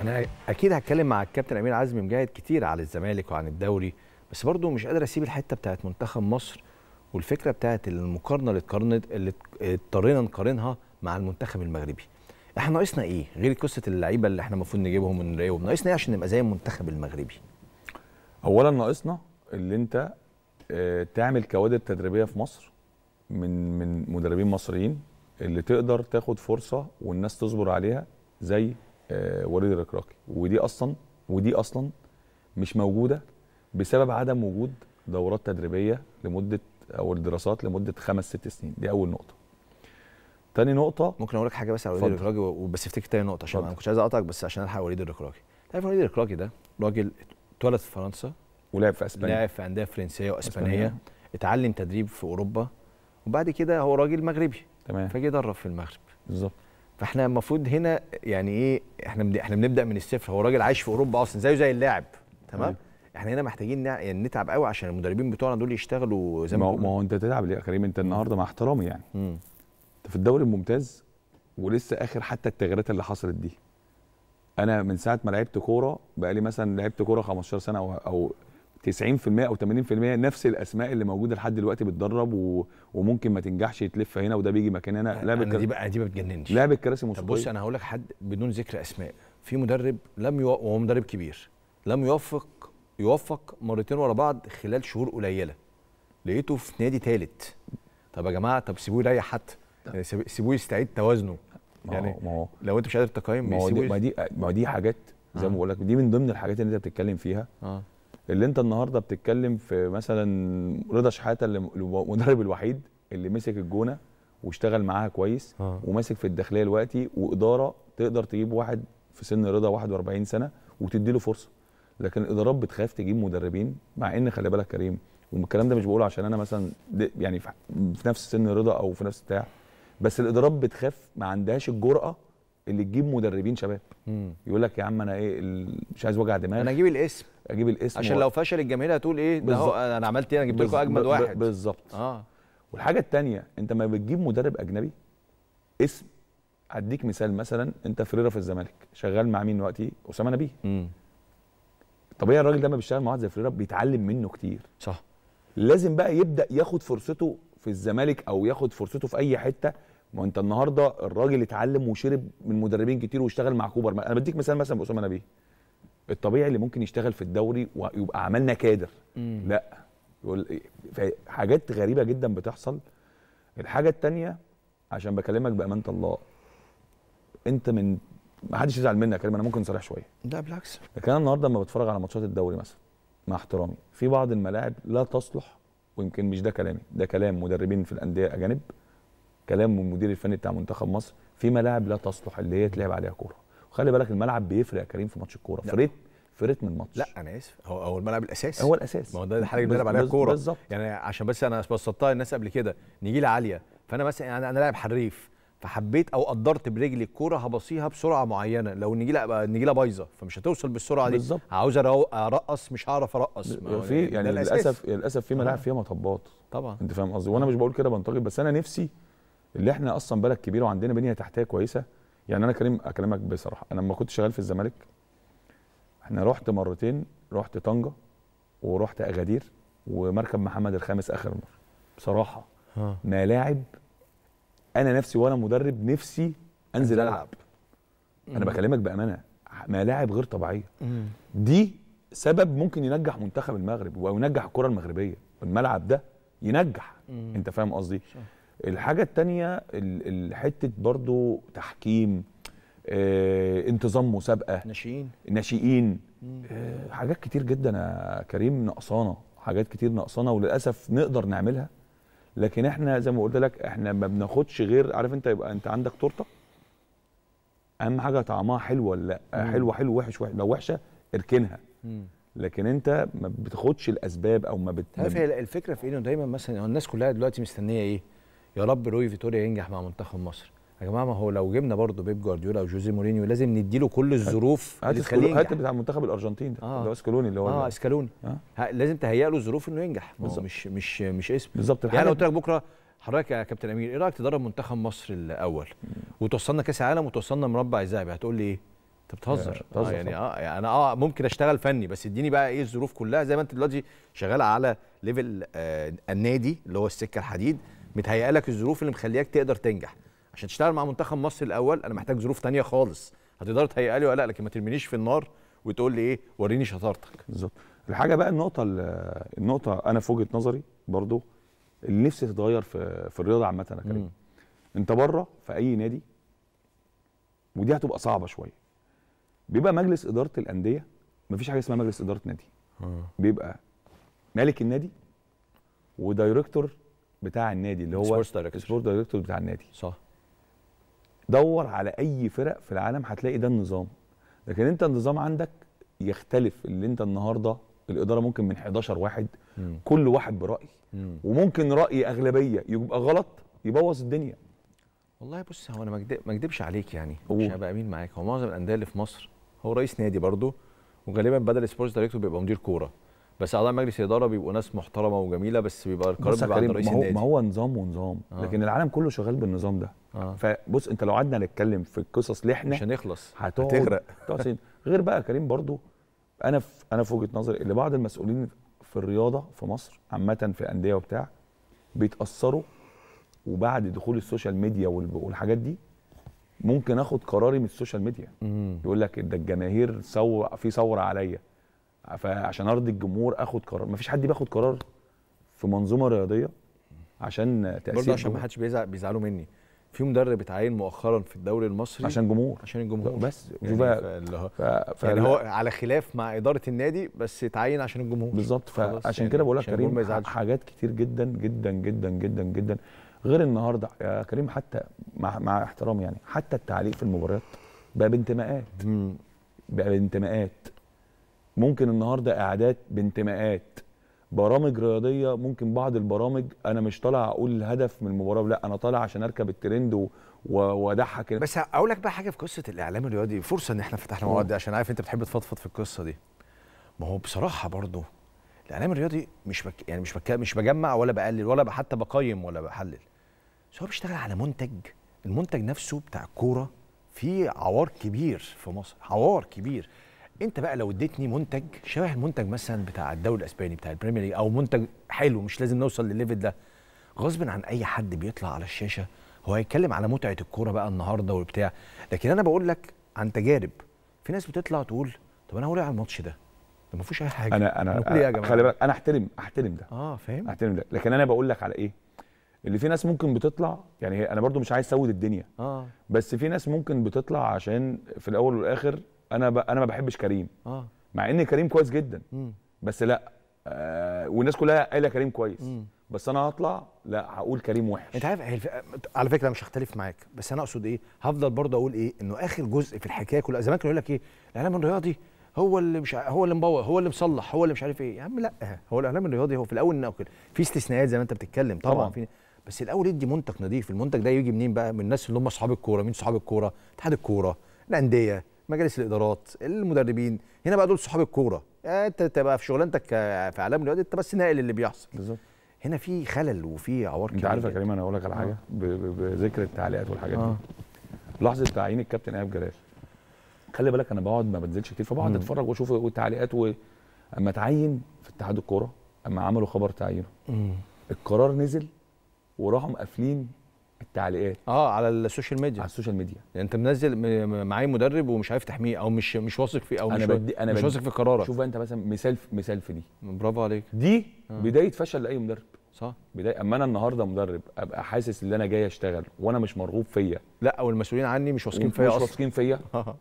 أنا أكيد هتكلم مع الكابتن أمير عزمي مجاهد كتير على الزمالك وعن الدوري بس برضه مش قادر أسيب الحتة بتاعت منتخب مصر والفكرة بتاعت المقارنة اللي اتقارنت اللي اضطرينا نقارنها مع المنتخب المغربي. إحنا ناقصنا إيه؟ غير قصة اللعيبة اللي إحنا المفروض نجيبهم ونلاقيهم ناقصنا إيه عشان نبقى زي المنتخب المغربي؟ اولا ناقصنا اللي أنت آه، تعمل كوادر تدريبية في مصر من من مدربين مصريين اللي تقدر تاخد فرصة والناس تصبر عليها زي وليد الركراكي. ودي أصلا ودي أصلا مش موجودة بسبب عدم وجود دورات تدريبية لمدة أو الدراسات لمدة خمس ست سنين. دي أول نقطة. تاني نقطة ممكن أقول لك حاجة بس على وليد. الركراكي وبس افتكر تاني نقطة عشان اتفضل. ما كنتش عايز اقطعك بس عشان ألحق وليد الركراكي. تعرف وليد الركراكي ده راجل اتولد في فرنسا ولعب في إسبانيا. لعب في أندية فرنسية وإسبانية. اتعلم تدريب في أوروبا وبعد كده هو راجل مغربي. تمام. فجه يدرب في المغرب. بالظبط. فاحنا المفروض هنا يعني إيه إحنا إحنا بنبدأ من الصفر. هو راجل عايش في أوروبا أصلا زيه زي اللاعب تمام. إحنا هنا محتاجين يعني نتعب قوي عشان المدربين بتوعنا دول يشتغلوا زي ما ما هو انت تتعب ليه يا كريم انت النهارده مع احترامي يعني. مم. انت في الدوري الممتاز ولسه آخر حتى التغييرات اللي حصلت دي. أنا من ساعة ما لعبت كورة بقى لي مثلا لعبت كورة 15 سنة أو أو 90% أو 80% نفس الأسماء اللي موجودة لحد دلوقتي بتدرب و... وممكن ما تنجحش تلف هنا وده بيجي مكان هنا. لعب أنا دي. بقى دي ما بتجننش. لعب الكراسي طب بص أنا هقول لك حد بدون ذكر أسماء. في مدرب لم يو... وهو مدرب كبير لم يوفق يوفق مرتين ورا بعض خلال شهور قليلة. لقيته في نادي ثالث طب يا جماعة طب سيبوه يريح حتى. يعني سيب- سيبوه يستعيد توازنه. يعني ما هو لو أنت مش قادر تقيم ما هو دي ما دي حاجات زي آه. ما بقول لك دي من ضمن الحاجات اللي أنت بتتكلم فيها. آه. اللي انت النهارده بتتكلم في مثلا رضا شحاتة اللي المدرب الوحيد اللي مسك الجونة واشتغل معاها كويس آه. وماسك في الداخلية دلوقتي وإدارة تقدر تجيب واحد في سن رضا 41 سنة وتدي له فرصة. لكن الإدارات بتخاف تجيب مدربين مع إن خلي بالك كريم والكلام ده مش بقوله عشان أنا مثلا يعني في نفس سن رضا أو في نفس بتاع. بس الإدارات بتخاف ما عندهاش الجرأة اللي تجيب مدربين شباب. يقول لك يا عم أنا إيه مش عايز وجع دماغ. أنا أجيب الاسم. أجيب الاسم عشان و- لو فشل الجماهير هتقول إيه؟ ده هو. أنا عملت إيه؟ أنا جبت لكم اجمد واحد. بالظبط. آه. والحاجة الثانية أنت ما بتجيب مدرب أجنبي اسم هديك مثال مثلا أنت فريرة في الزمالك شغال مع مين دلوقتي؟ أسامة نبيه. امم طبيعي الراجل ده ما بيشتغل مع واحد زي فريرة بيتعلم منه كتير. صح. لازم بقى يبدأ ياخد فرصته في الزمالك أو ياخد فرصته في أي حتة. ما أنت النهارده الراجل اتعلم وشرب من مدربين كتير واشتغل مع كوبر. أنا بديك مثال مثلا بأسامة نبيه. الطبيعي اللي ممكن يشتغل في الدوري ويبقى عملنا كادر. مم. لا. يقول حاجات غريبة جدا بتحصل. الحاجة التانية عشان بكلمك بامانه الله أنت من ما حدش يزعل كريم أنا ممكن صريح شوية. لا بالعكس. لكن أنا النهارده لما بتفرج على ماتشات الدوري مثلا مع احترامي في بعض الملاعب لا تصلح ويمكن مش ده كلامي. ده كلام مدربين في الأندية أجانب كلام من المدير الفني بتاع منتخب مصر. في ملاعب لا تصلح اللي هي تلعب عليها كورة. وخلي بالك الملعب بيفرق يا كريم في ماتش الكورة. في رتم في رتم الماتش لا أنا آسف. هو هو الملعب الأساسي. هو الاساس ما هو ده الحاجة اللي بنلعب عليها بز- كورة. بالظبط. يعني عشان بس أنا بسطتها للناس قبل كده. نيجي لي عالية. فأنا مثلا يعني أنا لاعب حريف. فحبيت أو قدرت برجلي الكورة هبصيها بسرعة معينة. لو النجيله النجيله بايظة. فمش هتوصل بالسرعة دي. بالظبط. عاوز أرقص مش هعرف أرقص. في يعني الأساس. للاسف للأسف في ملاعب آه. فيها مطبات. طبعا. أنت فاهم قصدي؟ وأنا مش بقول كده بنتقد. بس أنا نفسي اللي إحنا أصلا بلد كبيرة وعندنا بنية تحتية كويسة يعني أنا كريم أكلمك بصراحة أنا لما كنت شغال في الزمالك إحنا رحت مرتين رحت طنجة ورحت أغادير ومركب محمد الخامس آخر مرة. بصراحة ملاعب أنا نفسي وأنا مدرب نفسي أنزل ألعب. أنا بكلمك بأمانة ملاعب غير طبيعيه دي سبب ممكن ينجح منتخب المغرب أو ينجح الكرة المغربية. الملعب ده ينجح. أنت فاهم قصدي. الحاجة التانية ال- الحته برضو تحكيم آه، انتظام مسابقة ناشئين. ناشئين. آه، حاجات كتير جدا يا كريم ناقصانا. حاجات كتير ناقصانا وللأسف نقدر نعملها. لكن إحنا زي ما قلت لك إحنا ما بناخدش غير عارف انت يبقى انت عندك تورتة؟ أهم حاجة طعمها حلو ولا لأ. حلوة حلو وحش وحش. لو وحشة اركنها. لكن انت ما بتاخدش الأسباب أو ما بت عارف الفكرة في إنه دايما مثلا الناس كلها دلوقتي مستنية إيه؟ يا رب روي فيتوريا ينجح مع منتخب مصر. يا جماعة ما هو لو جبنا برضه بيب جوارديولا أو جوزيه مورينيو لازم نديله كل الظروف هات اللي هات. بتاع منتخب الأرجنتين ده آه. اللي هو سكالوني اللي هو آه اسكالوني آه. لازم تهيئ له الظروف إنه ينجح ما هو. مش مش مش اسم بالظبط يعني لو الحاجة قلت لك بكرة حضرتك يا كابتن امير إيه رأيك تدرب منتخب مصر الأول وتوصلنا كأس عالم وتوصلنا مربع ذهبي هتقول لي إيه؟ أنت بتهزر آه، يعني آه يعني أنا آه ممكن أشتغل فني بس اديني بقى إيه الظروف كلها زي ما أنت دلوقتي شغال على level آه النادي اللي هو السكة الحديد متهيئه لك الظروف اللي مخلياك تقدر تنجح. عشان تشتغل مع منتخب مصر الأول أنا محتاج ظروف تانية خالص. هتقدر تهيئ لي ولا لأ؟ لكن ما ترمينيش في النار وتقول لي إيه؟ وريني شطارتك. بالظبط. الحاجة بقى النقطة ال- النقطة أنا في وجهة نظري برضو اللي نفسي تتغير في في الرياضة عامة يا كريم. أنت بره في أي نادي ودي هتبقى صعبة شوية. بيبقى مجلس إدارة الأندية مفيش حاجة اسمها مجلس إدارة نادي. بيبقى مالك النادي و director بتاع النادي اللي هو Sports director. sport director بتاع النادي صح دور على أي فرق في العالم هتلاقي ده النظام لكن أنت النظام عندك يختلف اللي أنت النهارده الإدارة ممكن من 11 واحد مم. كل واحد برأي مم. وممكن رأي أغلبية يبقى غلط يبوظ الدنيا والله بص هو أنا ما أكدبش عليك يعني قول. مش هبقى أمين معاك هو معظم الأندية اللي في مصر هو رئيس نادي برضه وغالبا بدل sports director بيبقى مدير كورة بس أعضاء مجلس الإدارة بيبقوا ناس محترمة وجميلة بس بيبقى القرار بيبقى عند رئيس ما هو, النادي ما هو نظام ونظام آه. لكن العالم كله شغال بالنظام ده آه. فبص أنت لو قعدنا نتكلم في القصص اللي إحنا مش هنخلص هتقعد هتغرق. غير بقى كريم برضو أنا في أنا في وجهة نظري اللي بعض المسؤولين في الرياضة في مصر عامة في انديه وبتاع بيتأثروا وبعد دخول ال social media وال- والحاجات دي ممكن آخد قراري من ال social media. يقول لك ده الجماهير ثور في ثورة عليا فعشان ارضي الجمهور آخد قرار مفيش حد بياخد قرار في منظومة رياضية عشان تأثير برضه عشان ما. حدش بيزعل بيزعلوا مني. في مدرب اتعين مؤخرا في الدوري المصري عشان جمهور. عشان الجمهور. بس يعني هو ف... ف... يعني هو على خلاف مع إدارة النادي بس اتعين عشان الجمهور. بالظبط. فعشان يعني كده بقول لك كريم. حاجات كتير جدا جدا جدا جدا جدا. غير النهارده يا كريم حتى مع, مع احترامي يعني حتى التعليق في المباريات بقى بانتماءات. بقى بانتماءات. ممكن النهارده اعداد بانتماءات برامج رياضية ممكن بعض البرامج أنا مش طالع أقول الهدف من المباراة لا أنا طالع عشان أركب الترند وأضحك. بس أقول لك بقى حاجة في قصة الإعلام الرياضي. فرصة إن إحنا فتحنا مواد دي عشان عارف أنت بتحب تفضفض في القصة دي. ما هو بصراحة برضه الإعلام الرياضي مش بك يعني مش بك مش بجمع ولا بقلل ولا ب- حتى بقيم ولا بحلل. بس هو بيشتغل على منتج المنتج نفسه بتاع الكوره فيه عوار كبير في مصر عوار كبير. انت بقى لو اديتني منتج شبه المنتج مثلا بتاع الدوري الأسباني بتاع البريمير ليج أو منتج حلو مش لازم نوصل لل level ده غصب عن أي حد بيطلع على الشاشة هو هيتكلم على متعة الكورة بقى النهارده وبتاع. لكن أنا بقول لك عن تجارب. في ناس بتطلع تقول طب أنا هقول إيه على الماتش ده؟ ده ما فيهوش أي حاجة. أنا أنا إيه يا جماعة. خلي بالك أنا احترم أحترم ده. آه فاهم. أحترم ده. لكن أنا بقول لك على إيه؟ اللي في ناس ممكن بتطلع يعني أنا برضو مش عايز اسود الدنيا. آه. بس في ناس ممكن بتطلع عشان في الأول والآخر أنا ب... أنا ما بحبش كريم. آه. مع إن كريم كويس جدا. مم. بس لأ آه والناس كلها قايلة كريم كويس. مم. بس أنا هطلع لأ هقول كريم وحش. أنت عارف الف... على فكرة مش هختلف معاك بس أنا أقصد إيه؟ هفضل برضه أقول إيه؟ إنه آخر جزء في الحكاية كلها زمان كانوا يقول لك إيه؟ الإعلام الرياضي هو اللي مش هو اللي مبوظ هو اللي مصلح هو اللي مش عارف إيه. يا عم لأ هو الإعلام الرياضي هو في الأول إنه كده. في استثناءات زي ما أنت بتتكلم طبعا, طبعاً. في بس الأول ادي منتج نظيف المنتج ده يجي منين بقى؟ من الناس اللي هم أصحاب الكورة. مين صحاب الكورة؟ اتحاد الكورة الأندية. مجالس الإدارات المدربين هنا بقى دول صحاب الكورة آه، انت تبقى في شغلانتك في اعلام الرياضي انت بس ناقل اللي بيحصل بالظبط هنا في خلل وفي عوار انت كبير عارف يا. كريم أنا هقول لك على حاجة. ب... بذكر التعليقات والحاجات آه. دي لحظة تعيين الكابتن إيهاب جلال خلي بالك أنا بقعد ما بنزلش كتير فبقعد مم. أتفرج وأشوف التعليقات و... أما تعين في اتحاد الكورة أما عملوا خبر تعيينه. القرار نزل وراحوا مقفلين التعليقات. آه على ال social media. على ال social media. يعني أنت منزل معايا مدرب ومش عارف تحميه أو مش مش واثق فيه أو أنا مش بدي أنا مش واثق في قرارك. شوف بقى أنت مثلا مثال مثال في دي. برافو عليك. دي آه. بداية فشل لأي مدرب. صح. بداية أما أنا النهارده مدرب أبقى حاسس إن أنا جاي أشتغل وأنا مش مرغوب فيا. لا أو المسؤولين عني مش واثقين مش فيا أصلا. واثقين فيا. آه.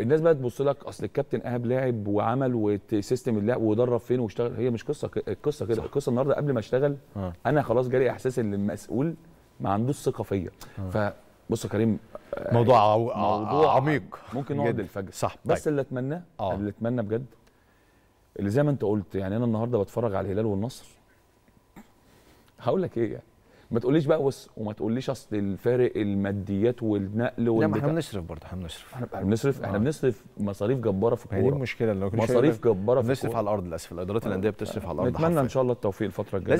الناس بقى تبص لك أصل الكابتن ايهاب لاعب وعمل و system اللعب ودرب فين واشتغل. هي مش قصة ك- القصة كده. القصة النهارده قبل ما أشتغل آه. أنا خلاص جالي إحساس ان المسؤول ما عندوش ثقة فيا فبص يا كريم آه، موضوع عو... موضوع عميق ممكن نقعد جدا. للفجر صح بس طيب. اللي اتمناه آه. اللي أتمنى بجد اللي زي ما أنت قلت يعني أنا النهارده بتفرج على الهلال والنصر هقول لك إيه يعني ما تقوليش بقى بص وما تقوليش أصل الفارق الماديات والنقل لا ما إحنا بنصرف برضه إحنا بنصرف إحنا بنصرف إحنا آه. بنصرف مصاريف جبارة في هي دي الكورة المشكلة اللي مصاريف جبارة في بنصرف الكورة على الأرض للأسف الإدارات الأندية بتصرف على الأرض نتمنى إن. شاء الله التوفيق الفترة الجاية